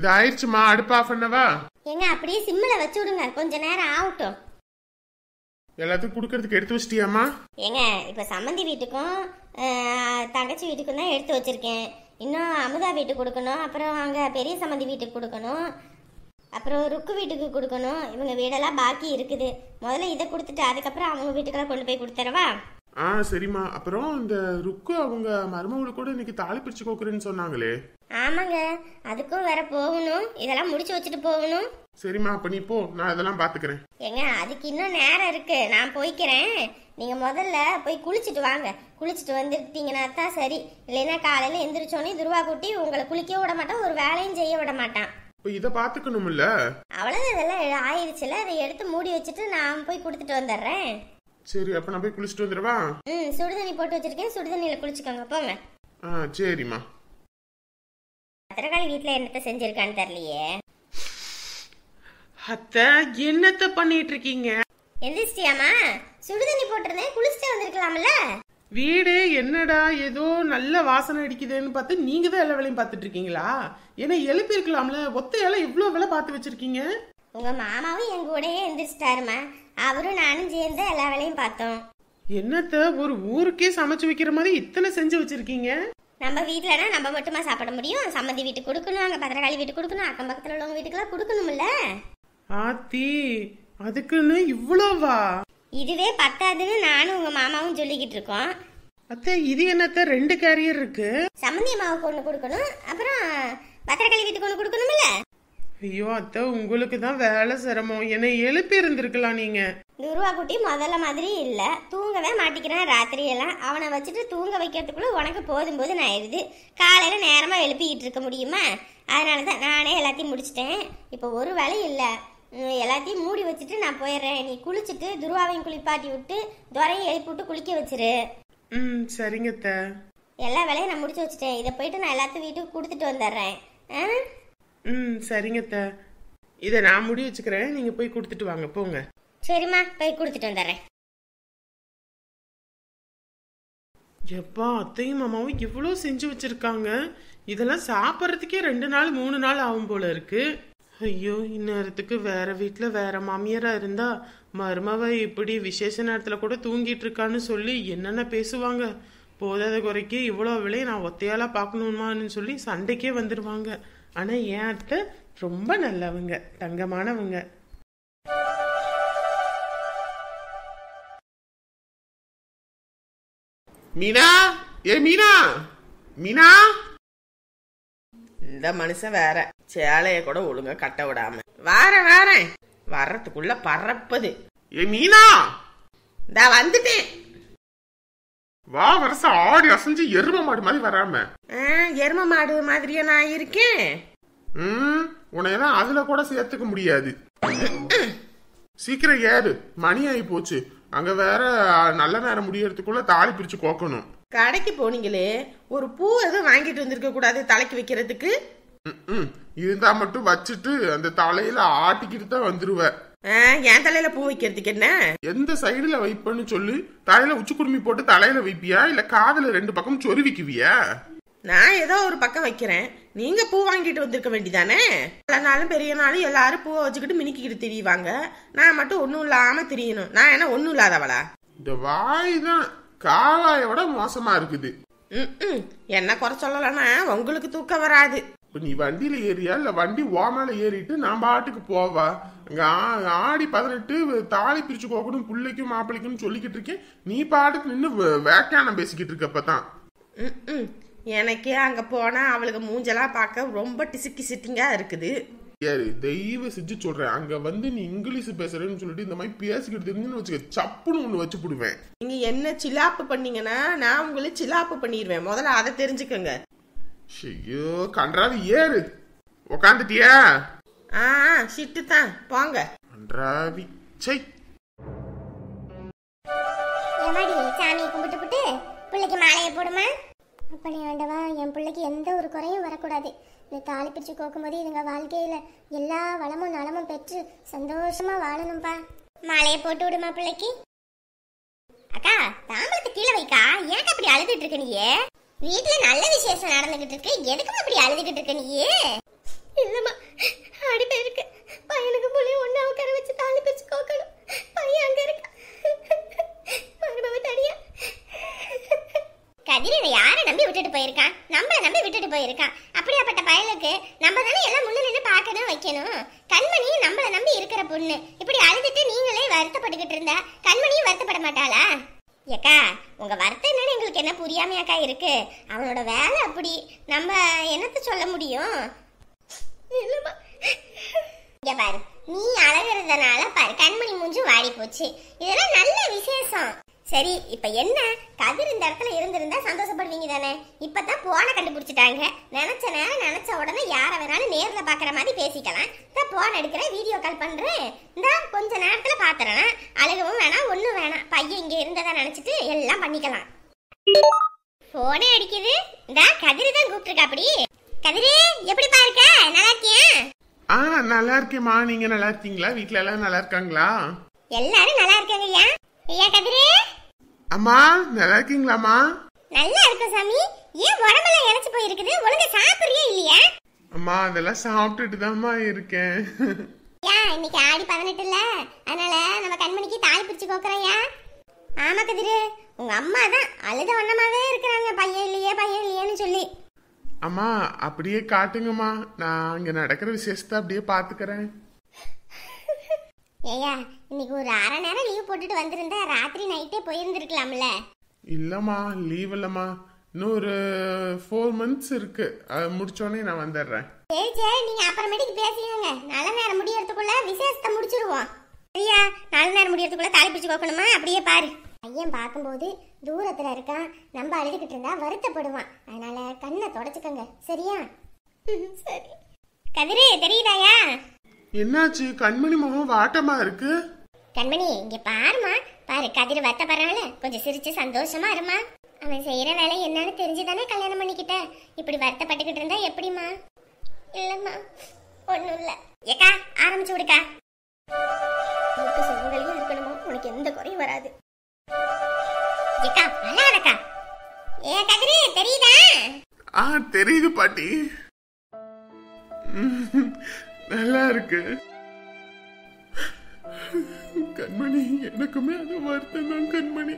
இது ஆயிடுச்சுமா அடுப்பு ஆஃப் பண்ணவா? ஏங்க அப்படியே சிம்மில் வச்சு விடுங்க கொஞ்ச நேரம் ஆகட்டும். எல்லாத்துக்கும் கொடுக்கறதுக்கு எடுத்து வச்சிட்டியாமா ஏங்க இப்போ சம்மந்தி வீட்டுக்கும் அஹ், தங்கச்சி வீட்டுக்கும் தான் எடுத்து வச்சிருக்கேன். இன்னும் அமுதா வீட்டுக்கு கொடுக்கணும் அப்புறம் அங்கே பெரிய சம்மந்தி வீட்டுக்கு கொடுக்கணும். அப்புறம் ருக்கு வீட்டுக்கு கொடுக்கணும். இவங்க வீடெல்லாம் பாக்கி இருக்குது. முதல்ல இதை கொடுத்துட்டு அதுக்கப்புறம் அவங்க வீட்டுக்கெல்லாம் கொண்டு போய் கொடுத்துறவா ஆ சரிம்மா. அப்புறம் இந்த ருக்கு அவங்க மருமகளுக்கு கூட இன்னைக்கு தாலி பிரிச்சு கோக்குறேன்னு சொன்னாங்களே. ஆமாங்க. அதுக்கும் வேற போகணும். இதெல்லாம் முடிச்சு வச்சுட்டு போகணும். சரிம்மா அப்ப நீ போ. நான் இதெல்லாம் பாத்துக்கிறேன். ஏங்க அதுக்கு இன்னும் நேரம் இருக்கு. நான் போய்க்கிறேன். நீங்க முதல்ல போய் குளிச்சுட்டு வாங்க. குளிச்சுட்டு வந்துட்டீங்கன்னா தான் சரி. இல்லைன்னா காலையில எந்திரிச்சோன்னே துருவா குட்டி உங்களை குளிக்க விட மாட்டான் ஒரு வேலையும் செய்ய விட மாட்டான். இப்ப இதை பாத்துக்கணும்ல? அவ்வளவு இதெல்லாம் ஆயிடுச்சுல. அதை எடுத்து மூடி வச்சுட்டு நான் போய் கொடுத்துட்டு வந்துடுறேன். சரி அப்ப நான் போய் குளிச்சுட்டு வந்துடவா? ம் சுடுதண்ணி போட்டு வச்சிருக்கேன். சுடுதண்ணியில குளிச்சுக்கோங்க. போங்க. ஆ சரிம்மா. பத்திரகாளி வீட்டுல என்னத்த செஞ்சிருக்கான்னு தெரியலையே. அத்தை என்னத்த பண்ணிட்டு இருக்கீங்க எந்திரிச்சிட்டியாமா சுடுதண்ணி போட்டிருந்தேன். குளிச்சுட்டு வந்திருக்கலாம்ல? வீடு என்னடா ஏதோ நல்ல வாசனை அடிக்குதுன்னு பார்த்து நீங்க தான் எல்லா வேலையும் பார்த்துட்டு இருக்கீங்களா ஏன்னா எழுப்பி இருக்கலாம்ல ஒத்த இலை இவ்வளோ வேலை பார்த்து வச்சிருக்கீங்க? உங்க மாமாவும் எங்க கூடயே எந்திரிச்சிட்டாருமா. அவரும் நானும் சேர்ந்து எல்லா வேலையும் பார்த்தோம். என்னத்த ஒரு ஊருக்கே சமைச்சு வைக்கிற மாதிரி இத்தனை செஞ்சு வச்சிருக்கீங்க? நம்ம வீட்லனா நம்ம மட்டுமா சாப்பிட முடியும்? சம்மந்தி வீட்டுக்கு கொடுக்கணும் அங்க பத்திரகாளி வீட்டுக்கு கொடுக்கணும் அக்கம் பக்கத்துல உள்ளவங்க வீட்டுக்கெல்லாம் கொடுக்கணும்ல. ஆத்தி அதுக்குன்னு இவ்வளோவா? இதுவே பத்தாதுன்னு நானும் உங்க மாமாவும் சொல்லிக்கிட்டு இருக்கோம். அத்தை இது என்னத்த ரெண்டு கேரியர் இருக்கு? சம்மந்தி அம்மாவுக்கு ஒன்று கொடுக்கணும் அப்புறம் பத்திரகாளி வீட்டுக்கு ஒன்று கொடுக்கணும்ல. ஐயோ அத்தை உங்களுக்கு தான் வேலை சிரமம். என்னை எழுப்பி இருந்திருக்கலாம் நீங்க. துருவா குட்டி முதல்ல மாதிரி இல்லை. தூங்கவே மாட்டிக்கிறான் ராத்திரியெல்லாம். அவனை வச்சுட்டு தூங்க வைக்கிறதுக்குள்ள உனக்கு போதும் போதும் ஆயிடுது காலையில் நேரமாக எழுப்பிக்கிட்டு இருக்க முடியுமா? அதனால தான் நானே எல்லாத்தையும் முடிச்சிட்டேன். இப்போ ஒரு வேலையும் இல்லை. எல்லாத்தையும் மூடி வச்சுட்டு நான் போயிடுறேன். நீ குளிச்சுட்டு துருவாவையும் குளிப்பாட்டி விட்டு துரையும் எழுப்பி விட்டு குளிக்க வச்சிரு. ம் சரிங்க எல்லா வேலையும் நான் முடிச்சு வச்சுட்டேன். இதை போயிட்டு நான் எல்லாத்தையும் வீட்டுக்கு கொடுத்துட்டு வந்துடுறேன். ஆ? ம் சரிங்க அத்தை. இதை நான் முடி வச்சுக்கிறேன். நீங்க போய் கொடுத்துட்டு வாங்க. போங்க. சரிம்மா போய் கொடுத்துட்டு வந்துடுறேன். எப்பா அத்தையும் மாமாவும் இவ்வளோ செஞ்சு வச்சிருக்காங்க. இதெல்லாம் சாப்பிட்றதுக்கே ரெண்டு நாள் மூணு நாள் ஆகும் போல இருக்கு. ஐயோ இந்நேரத்துக்கு வேற வீட்டில் வேற மாமியாரா இருந்தா மருமவ இப்படி விசேஷ நேரத்தில் கூட தூங்கிட்டு இருக்கான்னு சொல்லி என்னென்ன பேசுவாங்க? போதாத குறைக்கு இவ்வளோ விலை நான் ஒத்தையாலா பார்க்கணுமான்னு சொல்லி சண்டைக்கே வந்துடுவாங்க ஆனால் என் அத்தை ரொம்ப நல்லவங்க தங்கமானவங்க. மீனா? ஏ மீனா? மீனா? இந்த மனுஷன் வேற. சேலைய கூட ஒழுங்கா கட்ட விடாம. வாரேன் வாரேன் வர்றதுக்குள்ள பறப்பது. ஏ மீனா? இந்த வந்துட்டேன். வா வருஷம் ஆடி அசைஞ்சு எரும மாடு மாதிரி வராம. எரும மாடு மாதிரியா நான் இருக்கேன். ம் உன்னையெல்லாம் அதுல கூட சேர்த்துக்க முடியாது. சீக்கிரம் ஏறு மணி ஆகி போச்சு. அங்க வேற நல்ல நேரம் முடியறதுக்குள்ள தாலி பிரிச்சு கோக்கணும். கடைக்கு போனீங்களே ஒரு பூ எதுவும் வாங்கிட்டு வந்திருக்க கூடாது தலைக்கு வைக்கிறதுக்கு? ம் இருந்தா மட்டும் வச்சுட்டு அந்த தலையில ஆட்டிக்கிட்டு தான் வந்துருவ. ஆ, என் தலையில பூ வைக்கிறதுக்கு என்ன? எந்த சைடுல வைப்பன்னு சொல்லு? தலையில உச்சி குடுமி போட்டு தலையில வைப்பியா? இல்ல காதுல ரெண்டு பக்கம் சொருவிக்குவியா நான் ஏதோ ஒரு பக்கம் வைக்கிறேன். நீங்க பூ வாங்கிட்டு வந்திருக்க வேண்டியதானே நல்ல நாளும் பெரிய நாளும் எல்லாரும் பூவை வச்சுக்கிட்டு மினிக்கிட்டு திரியுவாங்க. நான் மட்டும் ஒன்றும் இல்லாம திரியணும். நான் என்ன ஒன்றும் இல்லாதவளா? இந்த வாய் தான் காவாயோட மோசமா இருக்குது. என்ன குறை சொல்லலைன்னா உங்களுக்கு தூக்கம் வராது. நீ வண்டியில ஏறியா? இல்ல வண்டி ஓமேல ஏறிட்டு நான் பாட்டுக்கு போவா? அங்க ஆடி பதினெட்டு தாலி பிரிச்சு கோக்கணும் பிள்ளைக்கும் மாப்பிள்ளைக்கும் சொல்லிக்கிட்டு இருக்கேன். நீ பாட்டுக்கு நின்று வேக்கானம் பேசிக்கிட்டு இருக்க அப்பதான். ம், ம். எனக்கே அங்க போனா அவளுக்கு மூஞ்செல்லாம் பார்க்க ரொம்ப டிசிக்கி சிட்டிங்கா இருக்குது. ஏறு தெய்வ செஞ்சு சொல்றேன். அங்க வந்து நீ இங்கிலீஷ் பேசுறேன்னு சொல்லிட்டு இந்த மாதிரி பேசிக்கிட்டு தெரிஞ்சுன்னு வச்சுக்க சப்புன்னு ஒண்ணு வச்சு போடுவேன். நீங்க என்ன சிலாப்பு பண்ணீங்கன்னா நான் உங்களை சிலாப்பு பண்ணிடுவேன் முதல்ல அதை தெரிஞ்சுக்கோங்க. ஐயோ கன்றாவி ஏறு. உக்காந்துட்டியா? ஆ சிட்டு தான். போங்க. கன்றாவி சை சாமியை கும்பிட்டு புட்டு பிள்ளைக்கு மாலையை போடுமா? அப்படி ஆண்டவா என் பிள்ளைக்கு எந்த ஒரு குறையும் வரக்கூடாது. இந்த தாலி பிரிச்சு கோக்கும்போது இதுங்க வாழ்க்கையில எல்லா வளமும் நலமும் பெற்று சந்தோஷமா வாழணும்பா. மாலையை போட்டு விடுமா பிள்ளைக்கு? அக்கா தாம்பளத்தை கீழே வைக்கா. ஏன் அப்படி அழுதுட்டு இருக்க நீயே? வீட்டுல நல்ல விசேஷம் நடந்துகிட்டு இருக்கு. எதுக்கு அப்படி அழுதுகிட்டு இருக்க நீயே இல்லம்மா ஆடி போயிருக்கு பையனுக்கு புள்ளி ஒண்ணா உட்கார வச்சு தாலி பிரிச்சு கோக்கணும். பையன் அங்க இருக்கா? மருமவ தனியா. கதிரவை யாரை நம்பி விட்டுட்டு போயிருக்கான்? நம்மள நம்பி விட்டுட்டு போயிருக்கான். அப்படியாப்பட்ட பயலுக்கு நம்ம தானே எல்லாம் முன்ன நின்று பார்க்கணும் வைக்கணும். கண்மணி நம்மள நம்பி இருக்கிற பொண்ணு. இப்படி அழுதுட்டு நீங்களே வருத்தப்பட்டுக்கிட்டு இருந்தா கண்மணியும் வருத்தப்பட மாட்டாளா? ஏக்கா உங்க வருத்தம் என்னன்னு எங்களுக்கு என்ன புரியாமையாக்கா இருக்கு? அவனோட வேலை அப்படி. நம்ம என்னத்த சொல்ல முடியும்? இங்க பாரு நீ அழகிறதுனால பாரு கண்மணி மூஞ்சும் வாடி போச்சு இதெல்லாம் நல்ல விசேஷம். சரி இப்ப என்ன? கதிர் இந்த இடத்துல இருந்திருந்தா சந்தோஷப்படுவீங்க தானே? இப்பதான் போன கண்டுபிடிச்சிட்டாங்க. நினைச்ச நேரம் நினைச்ச உடனே யார வேணாலும் நேர்ல பாக்குற மாதிரி பேசிக்கலாம். தான் போன் எடுக்கிறேன் வீடியோ கால் பண்றேன். இந்த கொஞ்ச நேரத்துல பாத்துறேன். அழுகவும் வேணாம் ஒண்ணும் வேணாம். பையன் இங்க இருந்ததா நினைச்சிட்டு எல்லாம் பண்ணிக்கலாம். போனே அடிக்குது. இந்த கதிர் தான் கூப்பிட்டுருக்கா அப்படி. கதிரே எப்படிப்பா இருக்க? நல்லா இருக்கியா? ஆ நல்லா இருக்கேம்மா. நீங்க நல்லா இருக்கீங்களா? வீட்ல எல்லாம் நல்லா இருக்காங்களா? எல்லாரும் நல்லா இருக்காங்க ஐயா ஐயா கதிரே. அம்மா நல்லா இருக்கீங்களாம்மா? நல்லா இருக்கும் சாமி. ஏன் உடம்பெல்லாம் இழைச்சு போயிருக்குது? ஒழுங்கா சாப்பிடுறியா இல்லையா? அம்மா அதெல்லாம் சாப்பிட்டுட்டு தாம்மா இருக்கேன். ஏன் இன்னைக்கு ஆடி பதினெட்டுல அதனால நம்ம கண்மணிக்கு தாலி பிரிச்சு கோக்குறையா ஆமா கதிரு. உங்க அம்மா தான் அழுத வண்ணமாவே இருக்கிறாங்க. பையன் இல்லையே பையன் இல்லையேன்னு சொல்லி. அம்மா அப்படியே காட்டுங்கம்மா. நான் இங்க நடக்கிற விசேஷத்தை அப்படியே பாத்துக்கிறேன் ஏயா இன்னைக்கு ஒரு அரை நேரம் லீவ் போட்டுட்டு வந்திருந்தா ராத்திரி நைட்டே போயிருந்திருக்கலாம்ல. இல்லம்மா லீவ் இல்லம்மா. இன்னும் ஒரு ஃபோர் மந்த்ஸ் இருக்கு. அது முடிச்சோடனே நான் வந்துடுறேன். சரி சரி நீங்க அப்புறமேட்டுக்கு பேசிக்கோங்க. நல்ல நேரம் முடியறதுக்குள்ள விசேஷத்தை முடிச்சிருவோம். சரியா? நல்ல நேரம் முடியறதுக்குள்ள தாலி பிடிச்சு கோக்கணுமா அப்படியே பாரு. பையன் பார்க்கும்போது தூரத்துல இருக்கான். நம்ம அழுதுகிட்டு இருந்தா வருத்தப்படுவான். அதனால கண்ணை தொடச்சுக்கோங்க. சரியா? சரி. கதிரே தெரியுதாயா? என்னாச்சு? கண்மணி முகம் வாட்டமா இருக்கு? கண்மணி இங்க பாருமா பாரு கதிர் வருத்தப்படுறான்ல கொஞ்சம் சிரிச்சு சந்தோஷமா இருமா அவன் செய்யற வேலை என்னன்னு தெரிஞ்சுதானே கல்யாணம் பண்ணிக்கிட்ட. இப்படி வருத்தப்பட்டுக்கிட்டு இருந்தா எப்படிமா இல்லம்மா ஒண்ணும் இல்ல. ஏக்கா ஆரம்பிச்சு விடுக்கா உனக்கு சுகங்களையும் இருக்கணுமோ? உனக்கு எந்த குறையும் வராது. ஏக்கா அழாதக்கா. ஏ கதிரி தெரியுதா? ஆ தெரியுது பாட்டி. நல்லா இருக்கு கண்மணி எனக்குமே அது வருத்தம் தான் கண்மணி.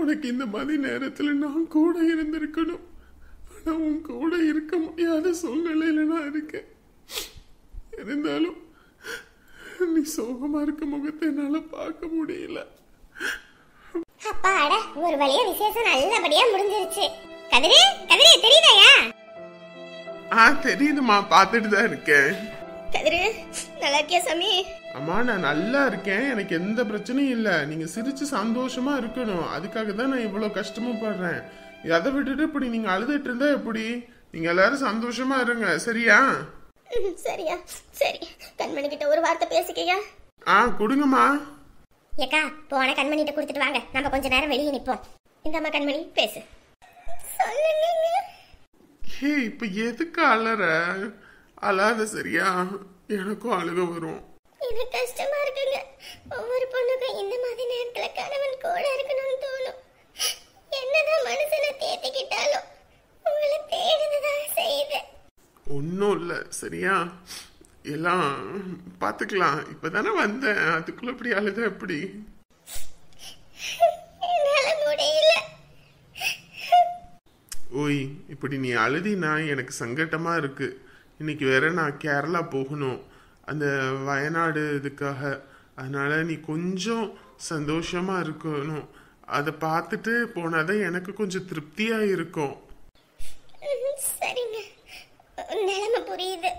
உனக்கு இந்த மாதிரி நேரத்துல நான் கூட இருந்திருக்கணும். ஆனா உன் கூட இருக்க முடியாத சூழ்நிலையில நான் இருக்கேன். இருந்தாலும் நீ சோகமா இருக்க முகத்தை என்னால பார்க்க முடியல. அப்பாடா ஒரு வழியா விசேஷம் நல்லபடியா முடிஞ்சிருச்சு. கதிரி கதிரி தெரியுதாயா? ஆ தெரியுதுமா பார்த்துட்டு தான் இருக்கேன் கதிரி நல்லா இருக்கியா சாமி? அம்மா நான் நல்லா இருக்கேன் எனக்கு எந்த பிரச்சனையும் இல்லை. நீங்க சிரிச்சு சந்தோஷமா இருக்கணும். அதுக்காக தான் நான் இவ்வளோ கஷ்டமும் படுறேன். அதை விட்டுட்டு இப்படி நீங்க அழுதுட்டு இருந்தா எப்படி? நீங்க எல்லாரும் சந்தோஷமா இருங்க. சரியா? சரியா. சரி. கண்மணி கிட்ட ஒரு வார்த்தை பேசிக்கையா? ஆ கொடுங்கம்மா. ஏக்கா போன கண்மணிட்ட கொடுத்துட்டு வாங்க. நம்ம கொஞ்ச நேரம் வெளியே நிப்போம். இந்தம்மா கண்மணி பேசு. ஹே இப்ப எதுக்கு அலற? அழாத சரியா? எனக்கும் அழுக வரும். இது கஷ்டமா இருக்குங்க. ஒவ்வொரு பொண்ணுக்கும் இந்த மாதிரி நேரத்துல கணவன் கூட இருக்கணும்னு தோணும். என்னதான் மனசுல தேத்திக்கிட்டாலும் உங்களை தேடுதுதான் செய்யுது. ஒன்றும் இல்லை சரியா? எல்லாம் பார்த்துக்கலாம் இப்பதானே வந்தேன். அதுக்குள்ள இப்படி அழுத எப்படி என்னால முடியல ஓய் இப்படி நீ அழுதினா எனக்கு சங்கட்டமா இருக்கு. இன்னைக்கு வேற நான் கேரளா போகணும். அந்த வயநாடு இதுக்காக. அதனால நீ கொஞ்சம் சந்தோஷமா இருக்கணும். அதை பார்த்துட்டு போனாதான் எனக்கு கொஞ்சம் திருப்தியா இருக்கும். சரிங்க. நிலைமை புரியுது.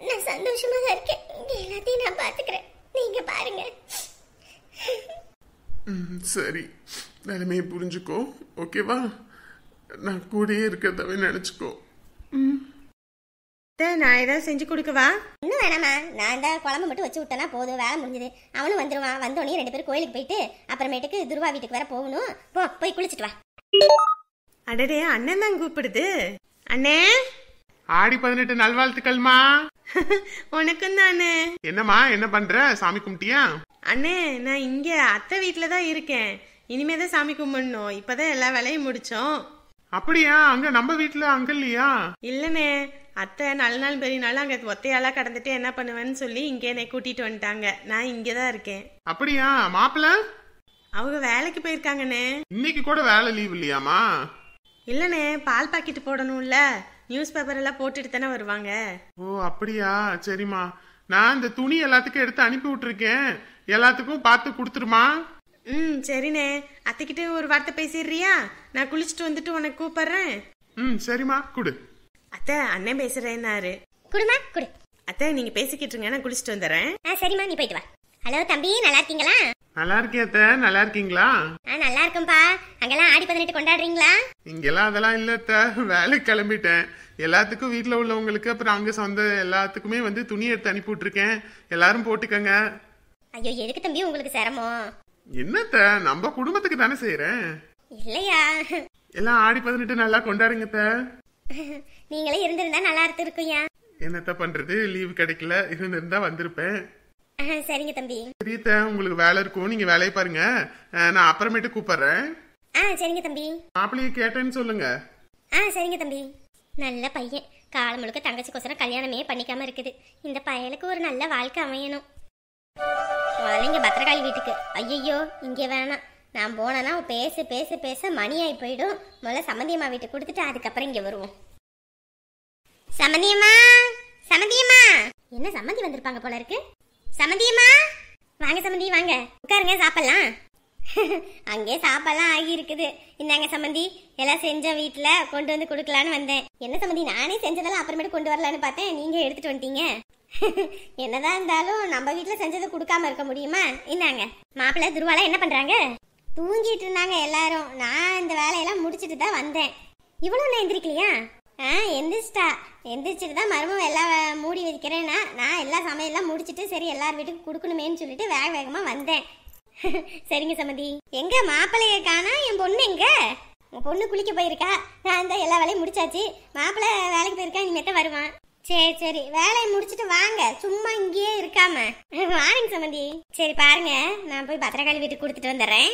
நான் சந்தோஷமா தான் இருக்கேன். எல்லாத்தையும் நான் பாத்துக்கிறேன் நீங்க பாருங்க. ம், சரி. நிலைமையை புரிஞ்சுக்கோ. ஓகேவா? நான் கூடயே இருக்கிறதவே நினைச்சுக்கோ. அத்தை, நான் ஏதாவது செஞ்சு கொடுக்கவா? இன்னும் வேணாமா நான் இந்த குழம்பு மட்டும் வச்சு விட்டேனா போதும் வேலை முடிஞ்சது. அவனும் வந்துருவான். வந்தோடனே ரெண்டு பேரும் கோயிலுக்கு போயிட்டு அப்புறமேட்டுக்கு துருவா வீட்டுக்கு வேற போகணும். போ போய் குளிச்சிட்டு வா. அடடே அண்ணன் தான் கூப்பிடுது. அண்ணே? ஆடி பதினெட்டு நல்வாழ்த்துக்கள்மா. உனக்கும் தானே. என்னம்மா என்ன பண்ற? சாமி கும்பிட்டியா? அண்ணே நான் இங்க அத்தை வீட்டில் தான் இருக்கேன். இனிமே தான் சாமி கும்பிடணும். இப்பதான் எல்லா வேலையும் முடிச்சோம். அப்படியா? அங்க நம்ம வீட்டுல அங்க இல்லையா இல்லனே அத்தை நல்ல நாள் பெரிய நாள் அங்கே ஒத்தையாளா கடந்துட்டு என்ன பண்ணுவேன்னு சொல்லி இங்கே என்னை கூட்டிட்டு வந்துட்டாங்க. நான் இங்கே தான் இருக்கேன். அப்படியா? மாப்பிள்ள அவங்க வேலைக்கு போயிருக்காங்கண்ணே. இன்னைக்கு கூட வேலை லீவ் இல்லையாமா இல்லைண்ணே பால் பாக்கெட் போடணும்ல. நியூஸ் பேப்பர் எல்லாம் போட்டுட்டு தானே வருவாங்க. ஓ அப்படியா? சரிம்மா. நான் இந்த துணி எல்லாத்துக்கும் எடுத்து அனுப்பி விட்டுருக்கேன். எல்லாத்துக்கும் பார்த்து கொடுத்துருமா? ம் சரிண்ணே. அத்தைக்கிட்ட ஒரு வார்த்தை பேசிடுறியா? நான் குளிச்சுட்டு வந்துட்டு உனக்கு கூப்பிடுறேன். ம் சரிம்மா கொடு. அத்தை அண்ணன் பேசுறேன்னாரு. குடுமா குடு. அத்தை நீங்க பேசிக்கிட்டு இருங்க நான் குளிச்சுட்டு வந்துடுறேன். ஆ சரிம்மா நீ போயிட்டு வா. ஹலோ தம்பி நல்லா இருக்கீங்களா? நல்லா இருக்கேன் அத்தை. நல்லா இருக்கீங்களா? ஆ நல்லா இருக்கும்பா அங்கெல்லாம் ஆடி பதினெட்டு கொண்டாடுறீங்களா? இங்கெல்லாம் அதெல்லாம் இல்ல அத்தை. வேலைக்கு கிளம்பிட்டேன். எல்லாத்துக்கும் வீட்டில் உள்ளவங்களுக்கு அப்புறம் அங்கே சொந்த எல்லாத்துக்குமே வந்து துணி எடுத்து அனுப்பி விட்டுருக்கேன். எல்லாரும் போட்டுக்கங்க. ஐயோ எதுக்கு தம்பி உங்களுக்கு சிரமம்? என்னத்த? நம்ம குடும்பத்துக்கு தானே செய்யறேன் இல்லையா? எல்லாம் ஆடி பதினெட்டு நல்லா கொண்டாடுங்க அத்தை. நீங்களே இருந்திருந்தா நல்லா இருந்திருக்குயா என்னத்த பண்றது? லீவு கிடைக்கல. இருந்திருந்தா வந்திருப்பேன். சரிங்க தம்பி. தெரியத்த உங்களுக்கு வேலை இருக்கும். நீங்க வேலையை பாருங்க. நான் அப்புறமேட்டு கூப்பிடுறேன். ஆ சரிங்க தம்பி. மாப்பிள்ளைய கேட்டேன்னு சொல்லுங்க. ஆ சரிங்க தம்பி. நல்ல பையன். காலம் முழுக்க தங்கச்சிக்கோசரம் கல்யாணமே பண்ணிக்காம இருக்குது. இந்த பையனுக்கு ஒரு நல்ல வாழ்க்கை அமையணும். முதல்ல பத்திரகாளி வீட்டுக்கு. ஐயையோ இங்கே வேணாம் நான் போனேன்னா பேச பேச பேச மணி ஆகி போயிடும். முதல்ல சமந்தியம்மா வீட்டுக்கு கொடுத்துட்டு அதுக்கப்புறம் இங்கே வருவோம். சமந்தியம்மா சமந்தியம்மா என்ன சம்மந்தி வந்திருப்பாங்க போல இருக்கு? சமந்தியம்மா வாங்க சமந்தி வாங்க. உட்காருங்க சாப்பிடலாம். அங்கே சாப்பாடுலாம் ஆகி இருக்குது இந்தாங்க சம்மந்தி எல்லாம் செஞ்ச வீட்டில் கொண்டு வந்து கொடுக்கலான்னு வந்தேன். என்ன சம்மந்தி நானே செஞ்சதெல்லாம் அப்புறமேட்டு கொண்டு வரலான்னு பார்த்தேன். நீங்கள் எடுத்துகிட்டு வந்துட்டீங்க. என்னதான் இருந்தாலும் நம்ம வீட்டில் செஞ்சதை கொடுக்காம இருக்க முடியுமா? இந்தாங்க. மாப்பிள்ளை துருவாலாம் என்ன பண்ணுறாங்க தூங்கிட்டு இருந்தாங்க எல்லாரும். நான் இந்த வேலையெல்லாம் முடிச்சிட்டு தான் வந்தேன். இவ்வளோ நான் எந்திரிக்கலையா? ஆ எந்திரிச்சிட்டா. எந்திரிச்சிட்டு தான் மருமம் எல்லாம் மூடி வைக்கிறேன்னா நான் எல்லா சமையல்லாம் முடிச்சுட்டு சரி எல்லார் வீட்டுக்கும் கொடுக்கணுமேன்னு சொல்லிட்டு வேக வேகமாக வந்தேன். சரிங்க சமதி. எங்க மாப்பிள்ளைய காணா? என் பொண்ணு எங்க? உன் பொண்ணு குளிக்க போயிருக்கா. நான் தான் எல்லா வேலையும் முடிச்சாச்சு. மாப்பிள்ளை வேலைக்கு போயிருக்கா இனிமேத்த வருவான். சரி சரி. வேலையை முடிச்சிட்டு வாங்க. சும்மா இங்கேயே இருக்காம. வாருங்க சமந்தி. சரி பாருங்க. நான் போய் பத்திரகாளி வீட்டுக்கு கொடுத்துட்டு வந்துடுறேன்.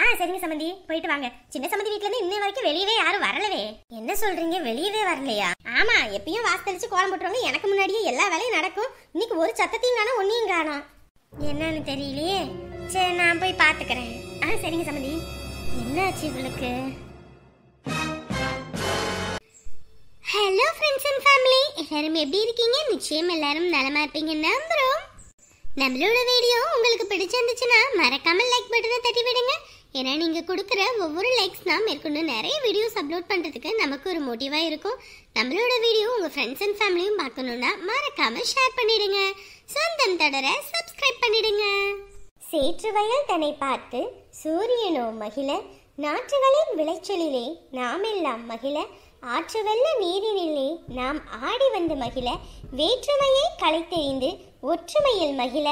ஆ சரிங்க சமந்தி. போயிட்டு வாங்க. சின்ன சமந்தி வீட்ல இருந்து இன்ன வரைக்கும் வெளியவே யாரும் வரலவே. என்ன சொல்றீங்க? வெளியவே வரலையா? ஆமா எப்பயும் வாசல் கோலம் போட்டுருவாங்க. எனக்கு முன்னாடியே எல்லா வேலையும் நடக்கும். இன்னைக்கு ஒரு சத்தத்தையும் காணோம் ஒன்னையும் காணோம். என்னன்னு தெரியலையே. சரி நான் போய் பாத்துக்கிறேன் ஆ சரிங்க சமந்தி. என்னாச்சு இவளுக்கு? ஹலோ ஃப்ரெண்ட்ஸ் அண்ட் ஃபேமிலி எல்லாரும் எப்படி இருக்கீங்க? நிச்சயம் எல்லாரும் நலமா இருப்பீங்க நம்புறோம். நம்மளோட வீடியோ உங்களுக்கு பிடிச்சிருந்துச்சுன்னா மறக்காம லைக் பட்டனை தட்டி விடுங்க. ஏன்னா நீங்க கொடுக்குற ஒவ்வொரு லைக்ஸ் தான் மேற்கொண்டு நிறைய வீடியோஸ் அப்லோட் பண்றதுக்கு நமக்கு ஒரு மோட்டிவா இருக்கும். நம்மளோட வீடியோ உங்க ஃப்ரெண்ட்ஸ் அண்ட் ஃபேமிலியும் பார்க்கணும்னா மறக்காம ஷேர் பண்ணிடுங்க. சொந்தம் தொடர சப்ஸ்கிரைப் பண்ணிடுங்க. சேற்று வயல் தன்னை பார்த்து சூரியனோ மகிழ நாற்றுகளின் விளைச்சலிலே நாம் எல்லாம் மகிழ ஆற்று வெள்ள நீரினிலே நாம் ஆடி வந்து மகிழ வேற்றுமையை களைத்தெறிந்து ஒற்றுமையில் மகிழ.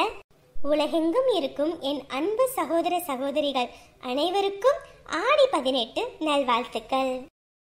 உலகெங்கும் இருக்கும் என் அன்பு சகோதர சகோதரிகள் அனைவருக்கும் ஆடி பதினெட்டு நல்வாழ்த்துக்கள்.